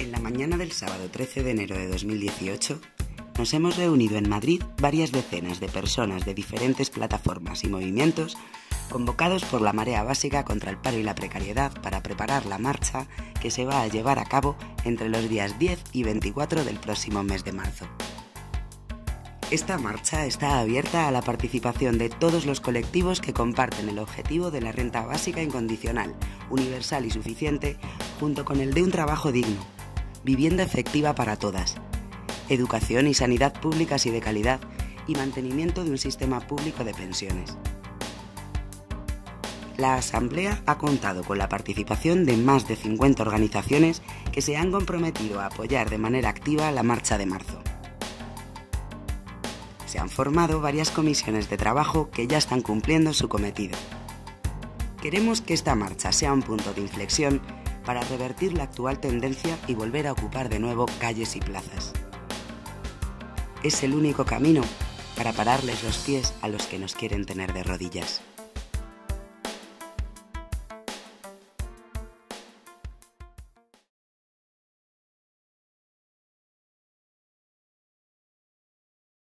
En la mañana del sábado 13 de enero de 2018, nos hemos reunido en Madrid varias decenas de personas de diferentes plataformas y movimientos convocados por la Marea Básica contra el Paro y la Precariedad para preparar la marcha que se va a llevar a cabo entre los días 10 y 24 del próximo mes de marzo. Esta marcha está abierta a la participación de todos los colectivos que comparten el objetivo de la renta básica incondicional, universal y suficiente, junto con el de un trabajo digno, vivienda efectiva para todas, educación y sanidad públicas y de calidad y mantenimiento de un sistema público de pensiones. La Asamblea ha contado con la participación de más de 50 organizaciones que se han comprometido a apoyar de manera activa la marcha de marzo se han formado varias comisiones de trabajo que ya están cumpliendo su cometido. Queremos que esta marcha sea un punto de inflexión para revertir la actual tendencia y volver a ocupar de nuevo calles y plazas. Es el único camino para pararles los pies a los que nos quieren tener de rodillas.